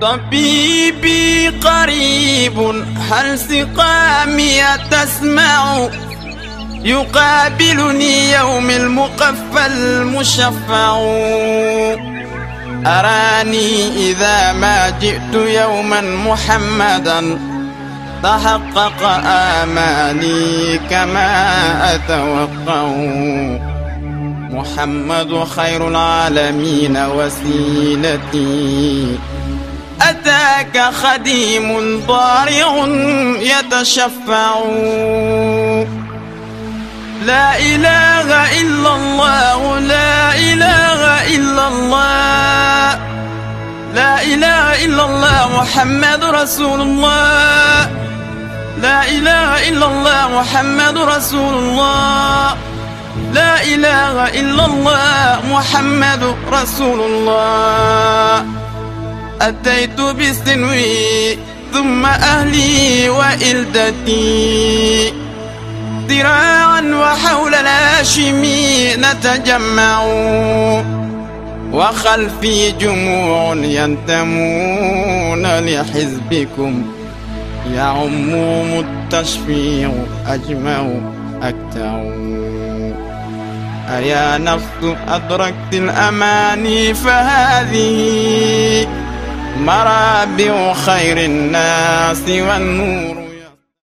طبيبي قريب هل سقامي تسمع؟ يقابلني يوم المقفى المشفع. أراني إذا ما جئت يوما محمدا. تحقق آمالي كما أتوقع. محمد خير العالمين وسيلتي. أتاك خديم ضارع يتشفع. لا إله إلا الله لا إله إلا الله. لا إله إلا الله محمد رسول الله. لا إله إلا الله محمد رسول الله. لا إله إلا الله محمد رسول الله. أتيت بسنوي ثم أهلي وإلدتي. ذراعا وحول الهاشمي نتجمع. وخلفي جموع ينتمون لحزبكم. يعمهم التشفيع أجمع أكتع. أيا نفس أدركت الأماني فهذه مرابع خير الناس والنور